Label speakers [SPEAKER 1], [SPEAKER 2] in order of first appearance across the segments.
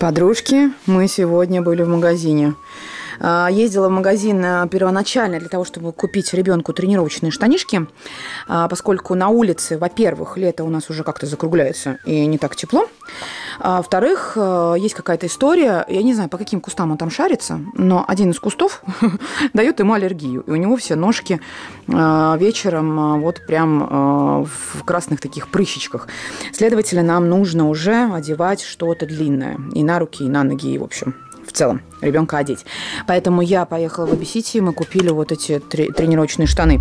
[SPEAKER 1] Подружки, мы сегодня были в магазине. А, ездила в магазин а, первоначально для того, чтобы купить ребенку тренировочные штанишки, а, поскольку на улице, во-первых, лето у нас уже как-то закругляется и не так тепло. А во-вторых, есть какая-то история, я не знаю, по каким кустам он там шарится, но один из кустов дает ему аллергию, и у него все ножки вечером вот прям в красных таких прыщичках. Следовательно, нам нужно уже одевать что-то длинное. И на руки, и на ноги, и в общем в целом ребенка одеть. Поэтому я поехала в Обисити, мы купили вот эти тренировочные штаны.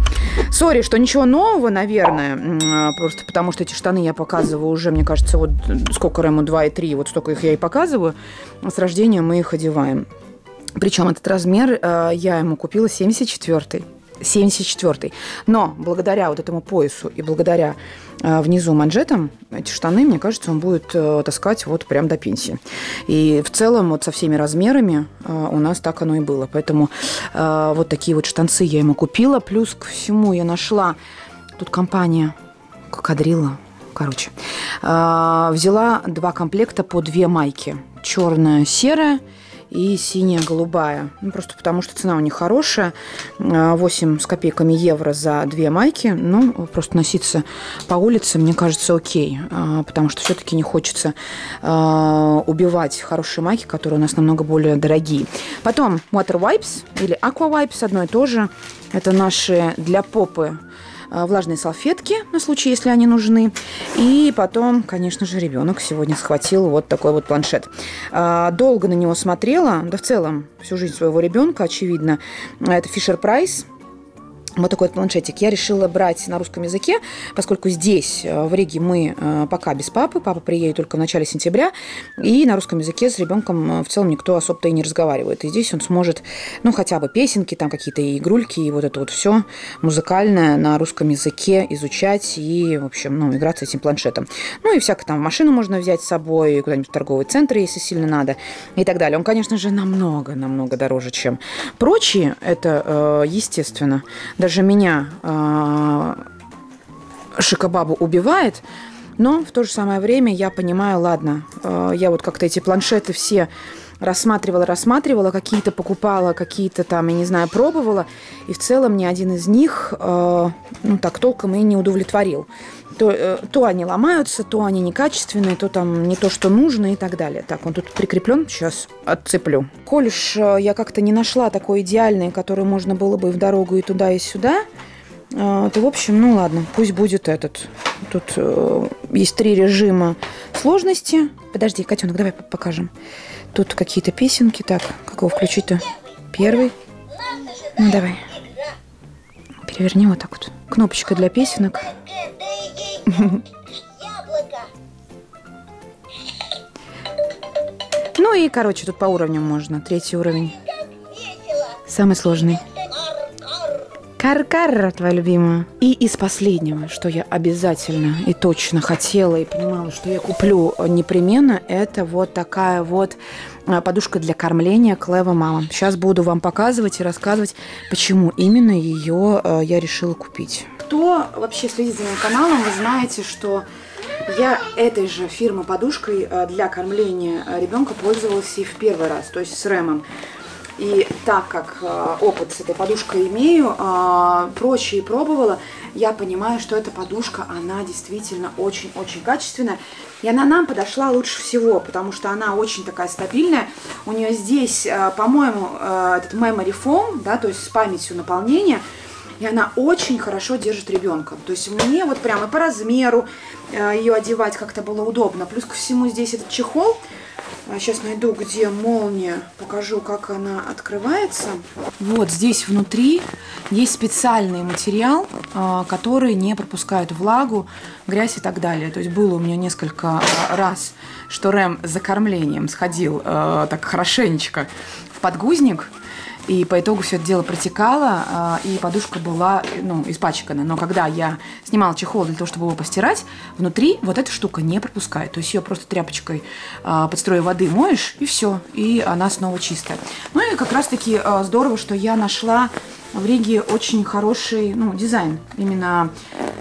[SPEAKER 1] Сори, что ничего нового, наверное, а, просто потому что эти штаны я показываю уже, мне кажется, вот сколько Рэму 2 и 3, вот столько их я и показываю. С рождения мы их одеваем. Причем этот размер а, я ему купила 74 74 Но благодаря вот этому поясу и благодаря э, внизу манжетам эти штаны, мне кажется, он будет э, таскать вот прям до пенсии. И в целом вот со всеми размерами э, у нас так оно и было. Поэтому э, вот такие вот штанцы я ему купила. Плюс ко всему я нашла тут компания Кокадрила, короче. Э, взяла два комплекта по две майки. Черная, серая – и синяя голубая. Ну, просто потому что цена у них хорошая. 8 с копейками евро за две майки. Ну, просто носиться по улице, мне кажется, окей. А, потому что все-таки не хочется а, убивать хорошие майки, которые у нас намного более дорогие. Потом Water Wipes или Aqua Wipes одно и то же. Это наши для попы влажные салфетки на случай, если они нужны. И потом, конечно же, ребенок сегодня схватил вот такой вот планшет. А, долго на него смотрела, да в целом всю жизнь своего ребенка, очевидно. Это Fisher Price вот такой вот планшетик. Я решила брать на русском языке, поскольку здесь, э, в Риге, мы э, пока без папы. Папа приедет только в начале сентября. И на русском языке с ребенком э, в целом никто особо-то и не разговаривает. И здесь он сможет, ну, хотя бы песенки, там какие-то игрульки, и вот это вот все музыкальное на русском языке изучать и, в общем, ну, играться этим планшетом. Ну, и всякое там машину можно взять с собой, куда-нибудь в торговый центр, если сильно надо, и так далее. Он, конечно же, намного-намного дороже, чем прочие. Это, естественно. Даже даже меня э, Шикабабу убивает, но в то же самое время я понимаю, ладно, э, я вот как-то эти планшеты все рассматривала, рассматривала, какие-то покупала, какие-то там, я не знаю, пробовала, и в целом ни один из них, э, ну так толком и не удовлетворил. То, э, то они ломаются, то они некачественные, то там не то, что нужно и так далее. Так, он тут прикреплен, сейчас отцеплю. Коль э, я как-то не нашла такой идеальный, который можно было бы в дорогу и туда, и сюда, то, в общем, ну ладно, пусть будет этот. Тут э, есть три режима сложности. Подожди, котенок, давай покажем. Тут какие-то песенки. Так, как его включить-то? Первый. Ну, давай. Переверни вот так вот. Кнопочка для песенок. Ну и, короче, тут по уровням можно. Третий уровень. Самый сложный. Кар-кар, твоя любимая. И из последнего, что я обязательно и точно хотела и понимала, что я куплю непременно, это вот такая вот а, подушка для кормления Клева Мама. Сейчас буду вам показывать и рассказывать, почему именно ее э, я решила купить. Кто вообще следит за моим каналом, вы знаете, что я этой же фирмы подушкой э, для кормления ребенка пользовалась и в первый раз, то есть с Рэмом. И так как э, опыт с этой подушкой имею, э, прочие пробовала, я понимаю, что эта подушка, она действительно очень-очень качественная. И она нам подошла лучше всего, потому что она очень такая стабильная. У нее здесь, э, по-моему, этот memory foam, да, то есть с памятью наполнения, и она очень хорошо держит ребенка. То есть мне вот прямо по размеру ее одевать как-то было удобно. Плюс ко всему здесь этот чехол, Сейчас а, найду, где молния, покажу, как она открывается. Вот здесь внутри есть специальный материал, а, который не пропускает влагу, грязь и так далее. То есть было у меня несколько а, раз, что Рэм за кормлением сходил так хорошенечко в подгузник, и по итогу все это дело протекало, а, и подушка была ну, испачкана. Но когда я снимала чехол для того, чтобы его постирать, внутри вот эта штука не пропускает. То есть ее просто тряпочкой а, под строй воды моешь, и все, и она снова чистая. Ну и как раз-таки а, здорово, что я нашла в Риге очень хороший ну, дизайн, именно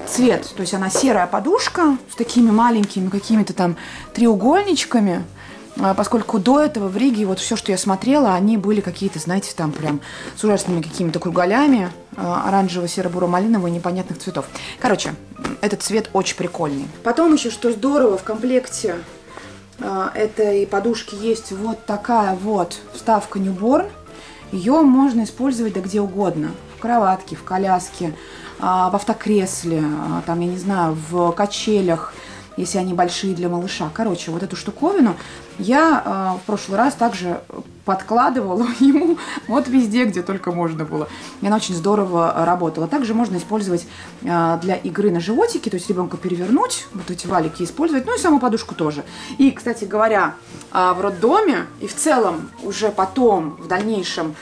[SPEAKER 1] цвет. То есть она серая подушка с такими маленькими какими-то там треугольничками – поскольку до этого в Риге вот все, что я смотрела, они были какие-то, знаете, там прям с ужасными какими-то кругалями, а, оранжево серо буро малинового непонятных цветов. Короче, этот цвет очень прикольный. Потом еще, что здорово, в комплекте а, этой подушки есть вот такая вот вставка Newborn. Ее можно использовать да где угодно. В кроватке, в коляске, в автокресле, там, я не знаю, в качелях, если они большие для малыша. Короче, вот эту штуковину я э, в прошлый раз также подкладывала ему вот везде, где только можно было. И она очень здорово работала. Также можно использовать э, для игры на животике, то есть ребенка перевернуть, вот эти валики использовать, ну и саму подушку тоже. И, кстати говоря, э, в роддоме и в целом уже потом, в дальнейшем,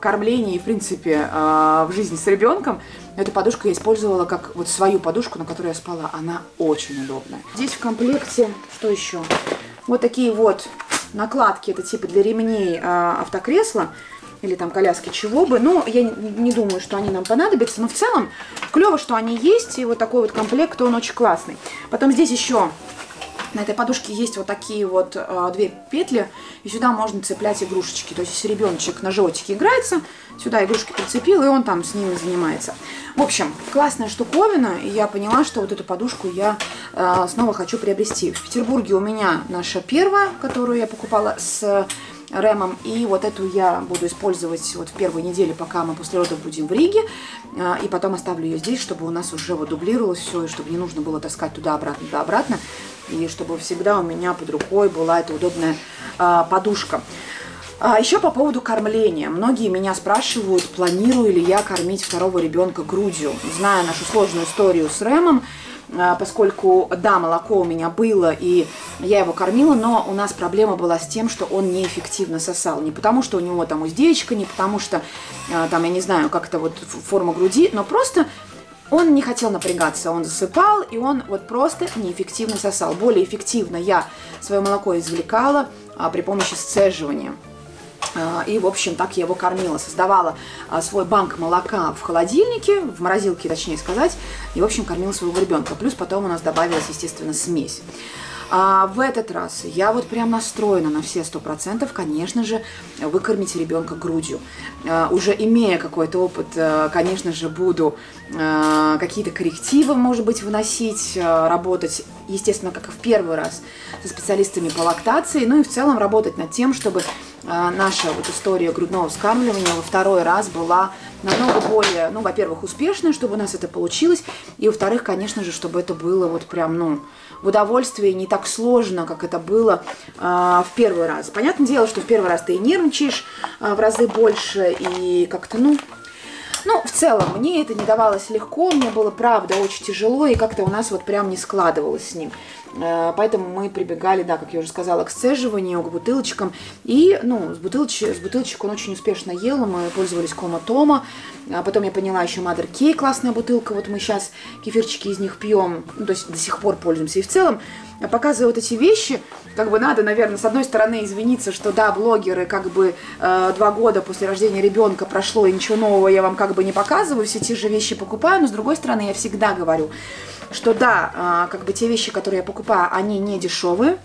[SPEAKER 1] кормлении, в принципе, э, в жизни с ребенком, Эту подушку я использовала как вот свою подушку, на которой я спала. Она очень удобная. Здесь в комплекте, что еще? Вот такие вот накладки, это типа для ремней а, автокресла или там коляски, чего бы. Но я не думаю, что они нам понадобятся. Но в целом клево, что они есть. И вот такой вот комплект, он очень классный. Потом здесь еще на этой подушке есть вот такие вот э, две петли, и сюда можно цеплять игрушечки. То есть, если ребеночек на животике играется, сюда игрушки прицепил, и он там с ними занимается. В общем, классная штуковина, и я поняла, что вот эту подушку я э, снова хочу приобрести. В Петербурге у меня наша первая, которую я покупала с Рэмом. И вот эту я буду использовать вот в первой неделе, пока мы после родов будем в Риге. А, и потом оставлю ее здесь, чтобы у нас уже вот дублировалось все, и чтобы не нужно было таскать туда-обратно, туда-обратно. И чтобы всегда у меня под рукой была эта удобная а, подушка. А еще по поводу кормления. Многие меня спрашивают, планирую ли я кормить второго ребенка грудью. Зная нашу сложную историю с Рэмом, а, поскольку, да, молоко у меня было, и я его кормила, но у нас проблема была с тем, что он неэффективно сосал. Не потому, что у него там уздечка, не потому, что а, там, я не знаю, как-то вот форма груди, но просто он не хотел напрягаться, он засыпал, и он вот просто неэффективно сосал. Более эффективно я свое молоко извлекала а, при помощи сцеживания. А, и, в общем, так я его кормила. Создавала а, свой банк молока в холодильнике, в морозилке, точнее сказать, и, в общем, кормила своего ребенка. Плюс потом у нас добавилась, естественно, смесь. А в этот раз я вот прям настроена на все сто процентов, конечно же, выкормить ребенка грудью. А, уже имея какой-то опыт, а, конечно же, буду а, какие-то коррективы, может быть, вносить, работать, естественно, как и в первый раз, со специалистами по лактации, ну и в целом работать над тем, чтобы наша вот история грудного вскармливания во второй раз была намного более, ну, во-первых, успешная, чтобы у нас это получилось, и во-вторых, конечно же, чтобы это было вот прям, ну, в удовольствие не так сложно, как это было э, в первый раз. Понятное дело, что в первый раз ты и нервничаешь э, в разы больше, и как-то, ну, ну, в целом, мне это не давалось легко, мне было, правда, очень тяжело, и как-то у нас вот прям не складывалось с ним. Э, поэтому мы прибегали, да, как я уже сказала, к сцеживанию, к бутылочкам. И, ну, с, бутылоч... с бутылочек он очень успешно ел, мы пользовались Кома Тома. А потом я поняла, еще Mother Кей классная бутылка, вот мы сейчас кефирчики из них пьем, ну, то есть до сих пор пользуемся. И в целом, показывая вот эти вещи, как бы надо, наверное, с одной стороны извиниться, что да, блогеры, как бы э, два года после рождения ребенка прошло, и ничего нового я вам как бы не показываю, все те же вещи покупаю, но с другой стороны я всегда говорю, что да, а, как бы те вещи, которые я покупаю, они не дешевые,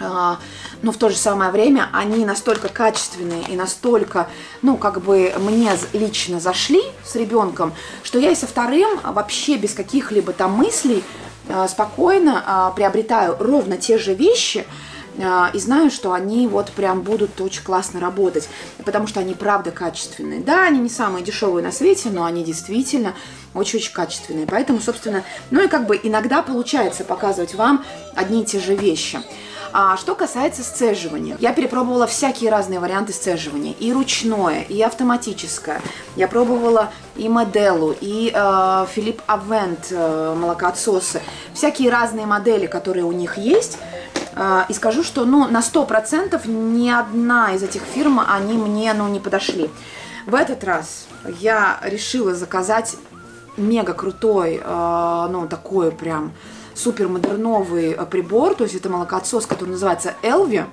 [SPEAKER 1] а, но в то же самое время они настолько качественные и настолько, ну, как бы мне лично зашли с ребенком, что я и со вторым вообще без каких-либо там мыслей а, спокойно приобретаю ровно те же вещи, и знаю, что они вот прям будут очень классно работать, потому что они правда качественные. Да, они не самые дешевые на свете, но они действительно очень-очень качественные. Поэтому, собственно, ну и как бы иногда получается показывать вам одни и те же вещи. А что касается сцеживания, я перепробовала всякие разные варианты сцеживания. И ручное, и автоматическое. Я пробовала и Моделу, и э, Филипп Авент, э, молокоотсосы. Всякие разные модели, которые у них есть. Э, и скажу, что ну, на 100% ни одна из этих фирм, они мне ну, не подошли. В этот раз я решила заказать мега крутой, э, ну, такой прям супер модерновый э, прибор, то есть это молокоотсос, который называется Элви.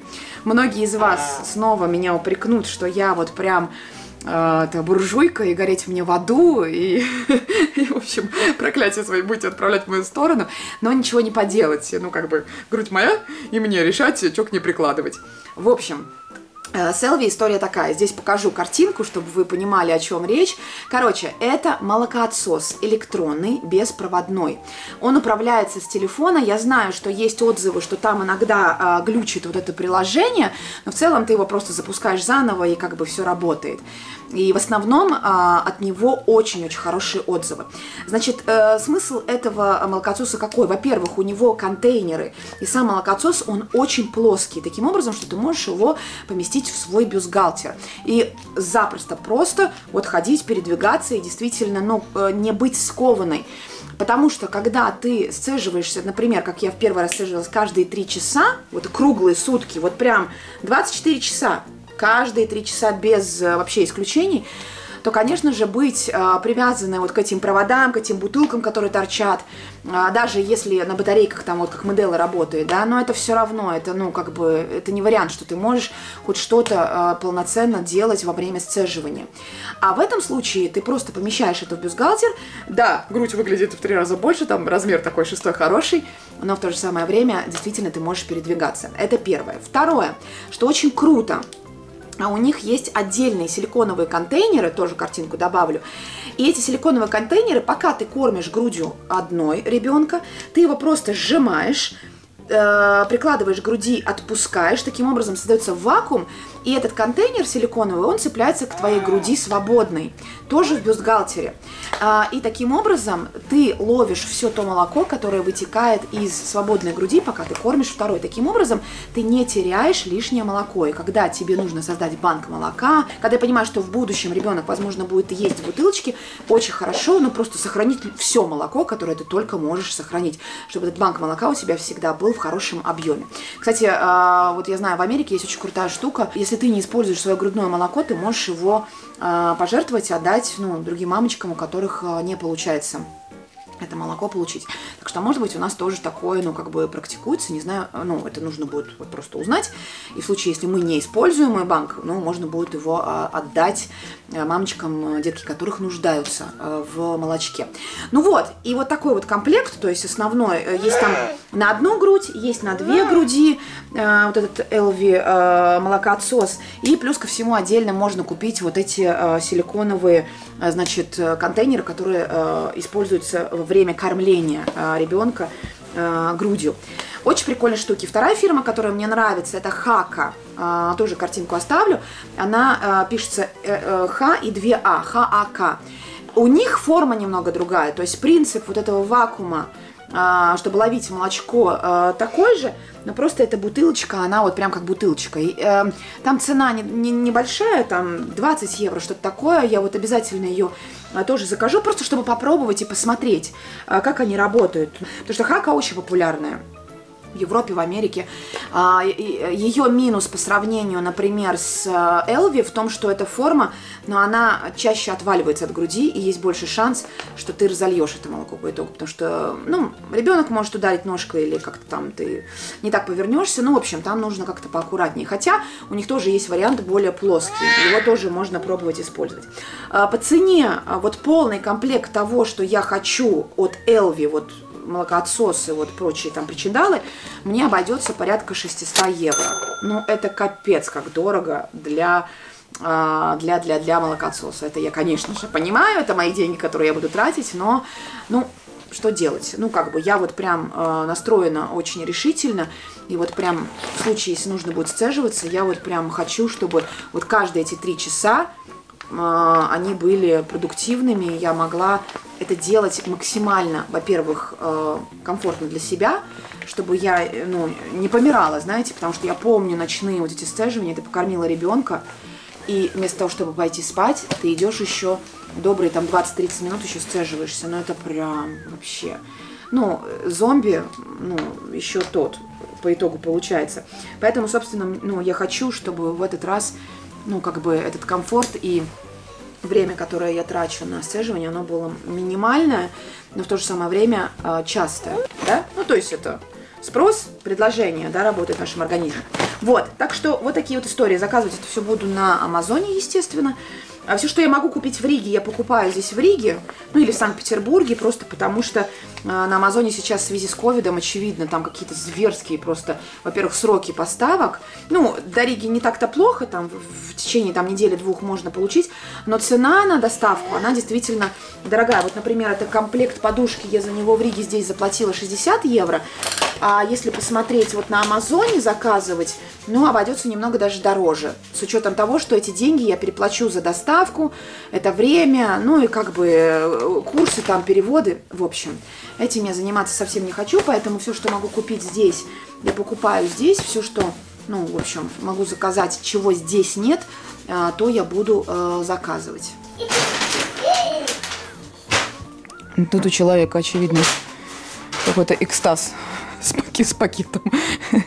[SPEAKER 1] Многие из вас снова меня упрекнут, что я вот прям э, буржуйка и гореть мне в аду, и, и, в общем, проклятие свои будете отправлять в мою сторону, но ничего не поделать, ну, как бы, грудь моя, и мне решать, что к ней прикладывать. В общем, Э, с Элви история такая. Здесь покажу картинку, чтобы вы понимали, о чем речь. Короче, это молокоотсос электронный, беспроводной. Он управляется с телефона. Я знаю, что есть отзывы, что там иногда а, глючит вот это приложение, но в целом ты его просто запускаешь заново и как бы все работает. И в основном а, от него очень-очень хорошие отзывы. Значит, э, смысл этого молокососа какой? Во-первых, у него контейнеры, и сам молокосос, он очень плоский, таким образом, что ты можешь его поместить в свой бюстгальтер. И запросто просто вот ходить, передвигаться и действительно, ну, э, не быть скованной. Потому что когда ты сцеживаешься, например, как я в первый раз сцеживалась каждые три часа, вот круглые сутки, вот прям 24 часа, каждые три часа без э, вообще исключений, то, конечно же, быть э, привязанной вот к этим проводам, к этим бутылкам, которые торчат, э, даже если на батарейках там вот как модела работает, да, но это все равно, это, ну, как бы, это не вариант, что ты можешь хоть что-то э, полноценно делать во время сцеживания. А в этом случае ты просто помещаешь это в бюстгальтер, да, грудь выглядит в три раза больше, там размер такой шестой хороший, но в то же самое время действительно ты можешь передвигаться. Это первое. Второе, что очень круто, а у них есть отдельные силиконовые контейнеры, тоже картинку добавлю. И эти силиконовые контейнеры, пока ты кормишь грудью одной ребенка, ты его просто сжимаешь, э, прикладываешь к груди, отпускаешь, таким образом создается вакуум, и этот контейнер силиконовый, он цепляется к твоей груди свободной, тоже в бюстгальтере. А, и таким образом ты ловишь все то молоко, которое вытекает из свободной груди, пока ты кормишь второй. Таким образом ты не теряешь лишнее молоко. И когда тебе нужно создать банк молока, когда я понимаю, что в будущем ребенок, возможно, будет есть в бутылочке, очень хорошо, ну просто сохранить все молоко, которое ты только можешь сохранить, чтобы этот банк молока у тебя всегда был в хорошем объеме. Кстати, а, вот я знаю, в Америке есть очень крутая штука. Если если ты не используешь свое грудное молоко, ты можешь его э, пожертвовать, отдать ну, другим мамочкам, у которых э, не получается это молоко получить. Так что, может быть, у нас тоже такое, ну, как бы практикуется, не знаю, ну, это нужно будет вот просто узнать. И в случае, если мы не используем мой банк, ну, можно будет его а, отдать а, мамочкам, детки которых нуждаются в молочке. Ну вот, и вот такой вот комплект, то есть основной, э, есть там на одну грудь, есть на две груди, вот этот Элви а, молокоотсос, и плюс ко всему отдельно можно купить вот эти силиконовые, значит, контейнеры, которые используются в время кормления э, ребенка э, грудью. Очень прикольные штуки. Вторая фирма, которая мне нравится, это Хака. Э, тоже картинку оставлю. Она пишется Х и 2А. Х-А-К. У них форма немного другая. То есть принцип вот этого вакуума, чтобы ловить молочко, такой же, но просто эта бутылочка, она вот прям как бутылочка. И, э, там цена не, не, небольшая, там 20 евро, что-то такое. Я вот обязательно ее э, тоже закажу, просто чтобы попробовать и посмотреть, э, как они работают. Потому что хака очень популярная в Европе, в Америке. А, Ее минус по сравнению, например, с э, Элви в том, что эта форма, но она чаще отваливается от груди, и есть больше шанс, что ты разольешь это молоко по итогу, потому что, ну, ребенок может ударить ножкой или как-то там ты не так повернешься, ну, в общем, там нужно как-то поаккуратнее. Хотя у них тоже есть вариант более плоский, его тоже можно пробовать использовать. А, по цене а, вот полный комплект того, что я хочу от Элви, вот молокоотсосы, вот прочие там причиндалы, мне обойдется порядка 600 евро. Ну, это капец как дорого для а, для, для, для молокоотсоса. Это я, конечно же, понимаю, это мои деньги, которые я буду тратить, но, ну, что делать? Ну, как бы я вот прям э, настроена очень решительно, и вот прям в случае, если нужно будет сцеживаться, я вот прям хочу, чтобы вот каждые эти три часа они были продуктивными, я могла это делать максимально, во-первых, э, комфортно для себя, чтобы я ну, не помирала, знаете, потому что я помню ночные вот эти сцеживания, ты покормила ребенка, и вместо того, чтобы пойти спать, ты идешь еще добрые там 20-30 минут еще сцеживаешься, ну это прям вообще... Ну, зомби, ну, еще тот по итогу получается. Поэтому, собственно, ну, я хочу, чтобы в этот раз, ну, как бы этот комфорт и время, которое я трачу на сцеживание, оно было минимальное, но в то же самое время э, частое, да? Ну, то есть это спрос, предложение, да, работает в нашем организме. Вот, так что вот такие вот истории. Заказывать это все буду на Амазоне, естественно. А все, что я могу купить в Риге, я покупаю здесь в Риге, ну или в Санкт-Петербурге, просто потому что на Амазоне сейчас в связи с ковидом, очевидно, там какие-то зверские просто, во-первых, сроки поставок. Ну, до Риги не так-то плохо, там в течение там недели-двух можно получить, но цена на доставку, она действительно дорогая. Вот, например, это комплект подушки, я за него в Риге здесь заплатила 60 евро, а если посмотреть вот на Амазоне заказывать, ну, обойдется немного даже дороже. С учетом того, что эти деньги я переплачу за доставку, это время, ну и как бы э, курсы там, переводы, в общем. Этим я заниматься совсем не хочу, поэтому все, что могу купить здесь, я покупаю здесь. Все, что, ну, в общем, могу заказать, чего здесь нет, э, то я буду э, заказывать. Тут у человека, очевидно, какой-то экстаз с, паки, с пакетом.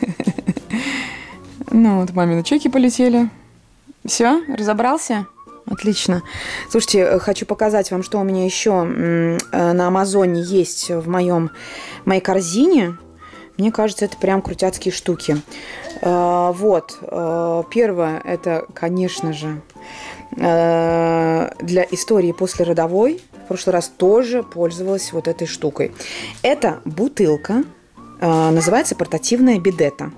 [SPEAKER 1] Ну, вот мамины чеки полетели. Все, разобрался? Отлично. Слушайте, э, хочу показать вам, что у меня еще э, на Амазоне есть в моем, моей корзине. Мне кажется, это прям крутяцкие штуки. Э, вот. Первое, это, конечно же, для истории после родовой. В прошлый раз тоже пользовалась вот этой штукой. Это бутылка, называется портативная бедета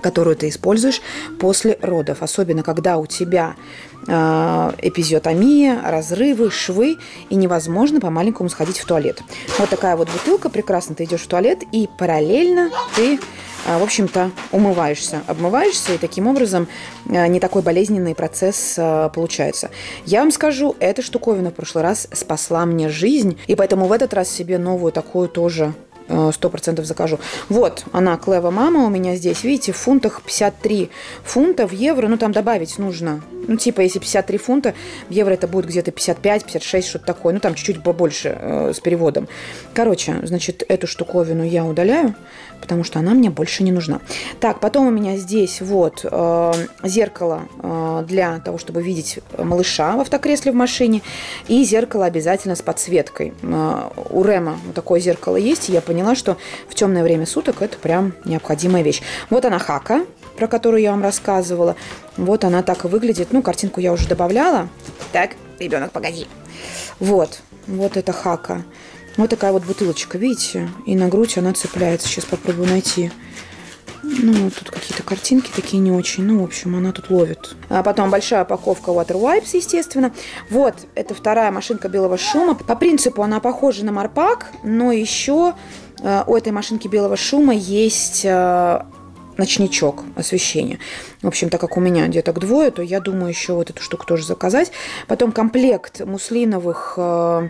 [SPEAKER 1] которую ты используешь после родов, особенно когда у тебя э, эпизиотомия, разрывы, швы, и невозможно по-маленькому сходить в туалет. Вот такая вот бутылка, прекрасно ты идешь в туалет, и параллельно ты э, в общем-то, умываешься, обмываешься, и таким образом э, не такой болезненный процесс получается. Я вам скажу, эта штуковина в прошлый раз спасла мне жизнь, и поэтому в этот раз себе новую такую тоже Э, сто процентов закажу. Вот она, Клева Мама у меня здесь. Видите, в фунтах 53 фунта, в евро, ну там добавить нужно. Ну типа, если 53 фунта, в евро это будет где-то 55, 56, что-то такое. Ну там чуть-чуть побольше э, с переводом. Короче, значит, эту штуковину я удаляю, потому что она мне больше не нужна. Так, потом у меня здесь вот э, зеркало э, для того, чтобы видеть малыша в автокресле в машине. И зеркало обязательно с подсветкой. Э, у Рема такое зеркало есть, я поняла, поняла, что в темное время суток это прям необходимая вещь. Вот она хака, про которую я вам рассказывала. Вот она так и выглядит. Ну, картинку я уже добавляла. Так, ребенок, погоди. Вот, вот это хака. Вот такая вот бутылочка, видите? И на грудь она цепляется. Сейчас попробую найти. Ну, тут какие-то картинки такие не очень. Ну, в общем, она тут ловит. А потом большая упаковка Water Wipes, естественно. Вот, это вторая машинка белого шума. По принципу она похожа на Марпак, но еще у этой машинки белого шума есть э, ночничок освещения. В общем, так как у меня деток двое, то я думаю еще вот эту штуку тоже заказать. Потом комплект муслиновых э,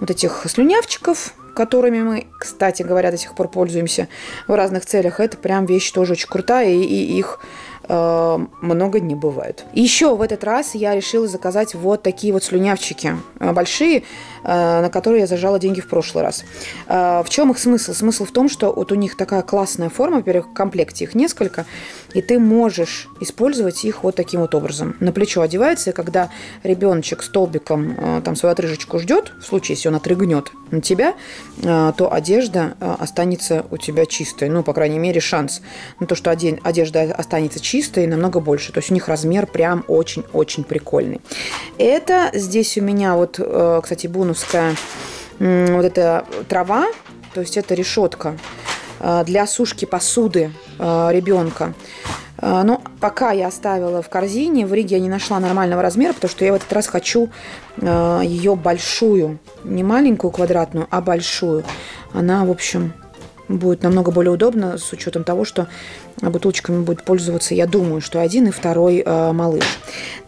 [SPEAKER 1] вот этих слюнявчиков, которыми мы, кстати говоря, до сих пор пользуемся в разных целях. Это прям вещь тоже очень крутая, и, и их э, много не бывает. Еще в этот раз я решила заказать вот такие вот слюнявчики э, большие, э, на которые я зажала деньги в прошлый раз. Э, в чем их смысл? Смысл в том, что вот у них такая классная форма, во-первых, в комплекте их несколько, и ты можешь использовать их вот таким вот образом. На плечо одевается, и когда ребеночек столбиком э, там свою отрыжечку ждет, в случае, если он отрыгнет на тебя, э, то одежда э, останется у тебя чистой. Ну, по крайней мере, шанс на то, что одежда останется чистой, чистые намного больше. То есть у них размер прям очень-очень прикольный. Это здесь у меня вот, э, кстати, бонуская вот эта трава, то есть это решетка э, для сушки посуды э, ребенка. Но пока я оставила в корзине, в Риге я не нашла нормального размера, потому что я в этот раз хочу ее большую, не маленькую квадратную, а большую. Она, в общем, будет намного более удобно с учетом того, что бутылочками будет пользоваться, я думаю, что один и второй э, малыш.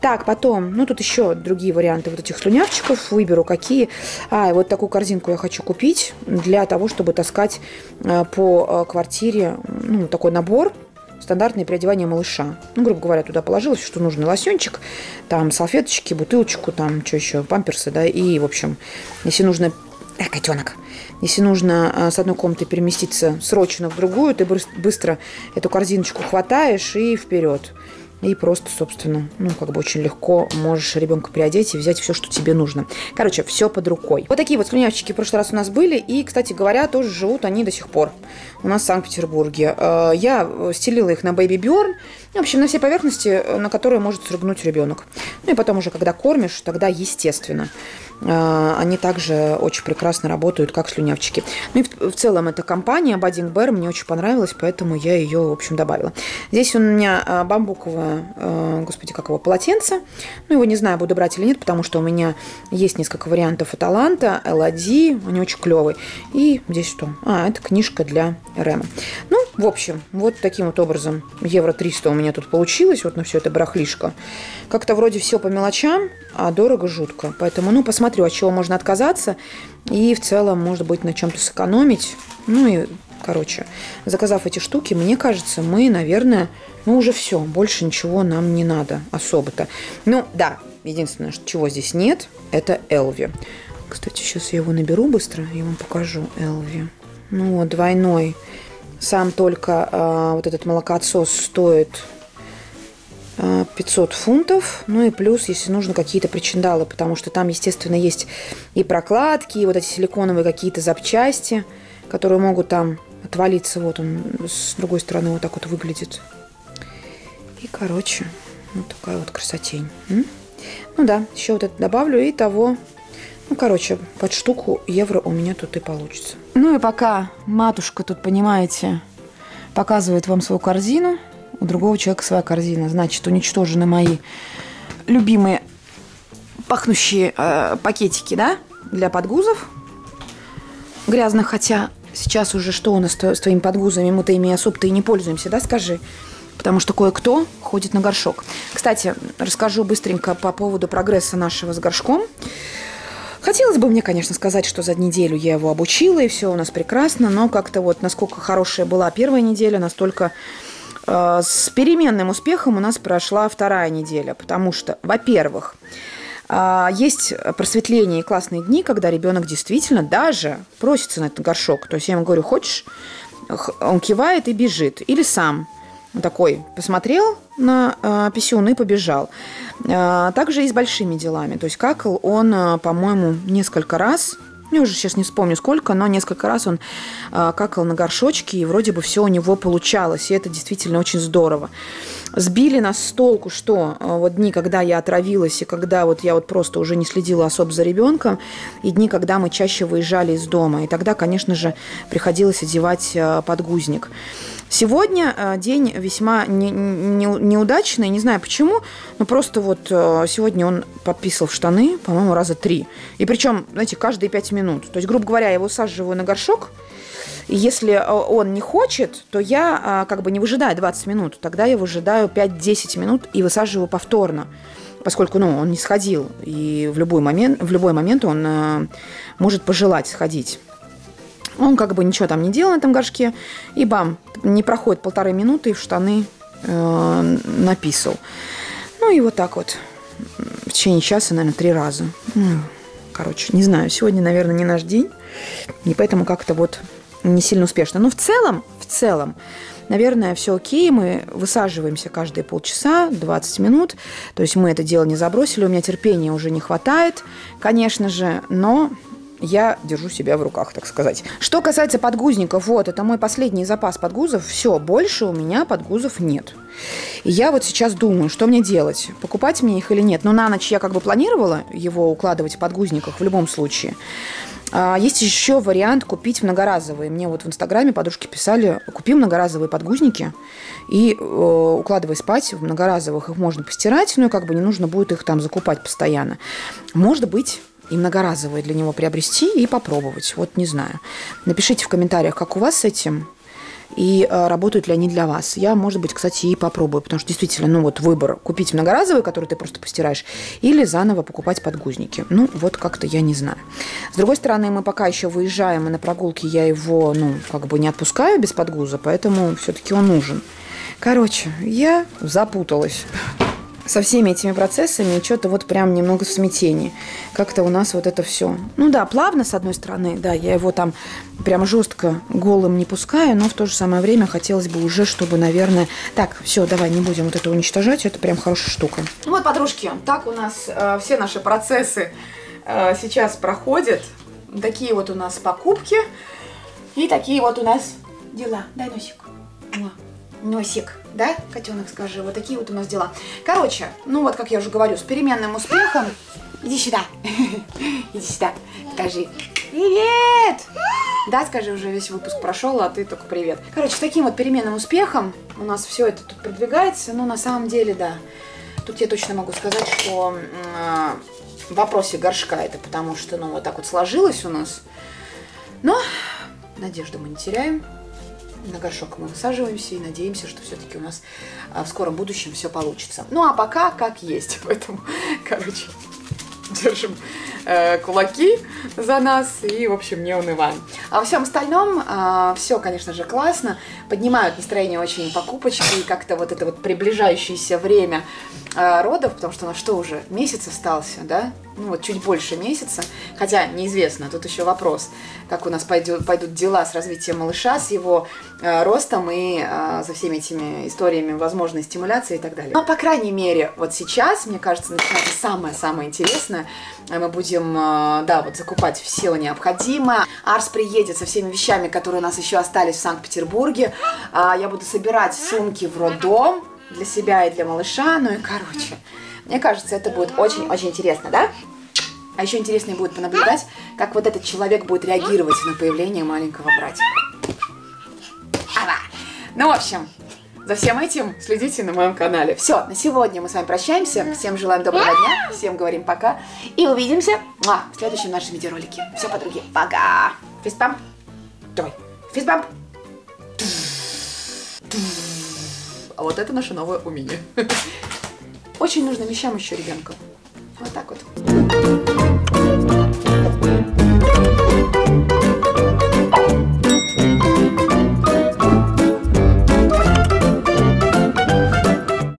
[SPEAKER 1] Так, потом, ну тут еще другие варианты вот этих слюнявчиков, выберу какие. А, и вот такую корзинку я хочу купить для того, чтобы таскать э, по э, квартире, ну, такой набор, стандартное переодевание малыша. Ну, грубо говоря, туда положилось, что нужно лосьончик, там салфеточки, бутылочку, там что еще, памперсы, да, и, в общем, если нужно... Э, котенок! Если нужно а, с одной комнаты переместиться срочно в другую, ты быстро эту корзиночку хватаешь и вперед. и просто, собственно, ну, как бы очень легко можешь ребенка приодеть и взять все, что тебе нужно. Короче, все под рукой. Вот такие вот слюнявчики в прошлый раз у нас были, и, кстати говоря, тоже живут они до сих пор у нас в Санкт-Петербурге. Э, я стелила их на Baby Bjorn, в общем, на все поверхности, на которые может срыгнуть ребенок. Ну и потом уже, когда кормишь, тогда естественно. А, они также очень прекрасно работают, как слюнявчики. Ну и в, в целом эта компания Budding Bear мне очень понравилась, поэтому я ее, в общем, добавила. Здесь у меня а, бамбуковое, а, господи, как его, полотенце. Ну, его не знаю, буду брать или нет, потому что у меня есть несколько вариантов Аталанта, Эллади, они очень клевые. И здесь что? А, это книжка для Рема. Ну, в общем, вот таким вот образом евро 300 у меня тут получилось, вот на все это барахлишко. Как-то вроде все по мелочам, а дорого жутко. Поэтому, ну, посмотрю, от чего можно отказаться. И в целом, может быть, на чем-то сэкономить. Ну и, короче, заказав эти штуки, мне кажется, мы, наверное, ну, уже все. Больше ничего нам не надо особо-то. Ну, да, единственное, чего здесь нет, это Элви. Кстати, сейчас я его наберу быстро и вам покажу Элви. Ну вот, двойной. Сам только э, вот этот молокоотсос стоит 500 фунтов, ну и плюс, если нужно, какие-то причиндалы, потому что там, естественно, есть и прокладки, и вот эти силиконовые какие-то запчасти, которые могут там отвалиться. Вот он с другой стороны вот так вот выглядит. И, короче, вот такая вот красотень. М? Ну да, еще вот это добавлю, и того, ну, короче, под штуку евро у меня тут и получится. Ну и пока матушка тут, понимаете, показывает вам свою корзину, у другого человека своя корзина. Значит, уничтожены мои любимые пахнущие э, пакетики, да, для подгузов грязных, хотя сейчас уже что у нас с твоими подгузами, мы-то ими особо-то и не пользуемся, да, скажи? Потому что кое-кто ходит на горшок. Кстати, расскажу быстренько по поводу прогресса нашего с горшком. Хотелось бы мне, конечно, сказать, что за неделю я его обучила, и все у нас прекрасно, но как-то вот насколько хорошая была первая неделя, настолько с переменным успехом у нас прошла вторая неделя, потому что, во-первых, э, есть просветление и классные дни, когда ребенок действительно даже просится на этот горшок. То есть я ему говорю, хочешь? Он кивает и бежит. Или сам такой посмотрел на э, писюн и побежал. Э, также и с большими делами. То есть какал он, э, по-моему, несколько раз я уже сейчас не вспомню сколько, но несколько раз он э, какал на горшочке, и вроде бы все у него получалось, и это действительно очень здорово. Сбили нас с толку, что э, вот дни, когда я отравилась, и когда вот я вот просто уже не следила особо за ребенком, и дни, когда мы чаще выезжали из дома, и тогда, конечно же, приходилось одевать э, подгузник. Сегодня э, день весьма не, не, неудачный, не знаю почему, но просто вот э, сегодня он подписал в штаны, по-моему, раза три. И причем, знаете, каждые пять минут. То есть, грубо говоря, я его саживаю на горшок, и если э, он не хочет, то я как бы не выжидаю 20 минут, тогда я выжидаю 5-10 минут и высаживаю повторно поскольку ну, он не сходил, и в любой момент, в любой момент он может пожелать сходить. Он как бы ничего там не делал на этом горшке. И бам, не проходит полторы минуты, и в штаны э, написал. Ну и вот так вот. В течение часа, наверное, три раза. Ну, короче, не знаю. Сегодня, наверное, не наш день. И поэтому как-то вот не сильно успешно. Но в целом, в целом, наверное, все окей. Мы высаживаемся каждые полчаса, 20 минут. То есть мы это дело не забросили. У меня терпения уже не хватает, конечно же. Но я держу себя в руках, так сказать. Что касается подгузников, вот, это мой последний запас подгузов. Все, больше у меня подгузов нет. И я вот сейчас думаю, что мне делать? Покупать мне их или нет? Но на ночь я как бы планировала его укладывать в подгузниках в любом случае. А, есть еще вариант купить многоразовые. Мне вот в Инстаграме подружки писали, купи многоразовые подгузники и э, укладывай спать в многоразовых. Их можно постирать, но как бы не нужно будет их там закупать постоянно. Может быть, и многоразовые для него приобрести и попробовать. Вот не знаю. Напишите в комментариях, как у вас с этим и э, работают ли они для вас. Я, может быть, кстати, и попробую, потому что действительно, ну вот выбор купить многоразовый, который ты просто постираешь, или заново покупать подгузники. Ну, вот как-то я не знаю. С другой стороны, мы пока еще выезжаем, и на прогулке я его, ну, как бы не отпускаю без подгуза, поэтому все-таки он нужен. Короче, я запуталась. Со всеми этими процессами что-то вот прям немного в смятении. Как-то у нас вот это все. Ну да, плавно, с одной стороны, да, я его там прям жестко голым не пускаю, но в то же самое время хотелось бы уже, чтобы, наверное... Так, все, давай, не будем вот это уничтожать, это прям хорошая штука. Ну вот, подружки, так у нас э, все наши процессы э, сейчас проходят. Такие вот у нас покупки и такие вот у нас дела. Дай носик. Носик, да, котенок, скажи, вот такие вот у нас дела. Короче, ну вот, как я уже говорю, с переменным успехом. Иди сюда, иди сюда, скажи привет. Да, скажи, уже весь выпуск прошел, а ты только привет. Короче, с таким вот переменным успехом у нас все это тут продвигается, но на самом деле, да, тут я точно могу сказать, что в вопросе горшка это потому что, ну, вот так вот сложилось у нас. Но надежду мы не теряем на горшок мы высаживаемся и надеемся, что все-таки у нас а, в скором будущем все получится. Ну а пока как есть, поэтому, короче, держим э, кулаки за нас и, в общем, не унываем. А во всем остальном э, все, конечно же, классно. Поднимают настроение очень покупочки и как-то вот это вот приближающееся время э, родов, потому что на что уже месяц остался, да? Ну вот чуть больше месяца, хотя неизвестно, тут еще вопрос, как у нас пойдет, пойдут дела с развитием малыша, с его э, ростом и э, за всеми этими историями возможной стимуляции и так далее. Но, по крайней мере, вот сейчас, мне кажется, начинается самое-самое интересное. Мы будем, э, да, вот закупать все необходимое. Арс приедет со всеми вещами, которые у нас еще остались в Санкт-Петербурге. Э, я буду собирать сумки в роддом для себя и для малыша, ну и короче. Мне кажется, это будет очень-очень интересно, да? А еще интереснее будет понаблюдать, как вот этот человек будет реагировать на появление маленького братика. Ну, в общем, за всем этим следите на моем канале. Все, на сегодня мы с вами прощаемся. Всем желаем доброго дня, всем говорим пока. И увидимся в следующем нашем видеоролике. Все, подруги, пока! Фистбамп. Давай, фистбамп. А вот это наше новое умение. Очень нужным вещам еще ребенку. Вот так вот.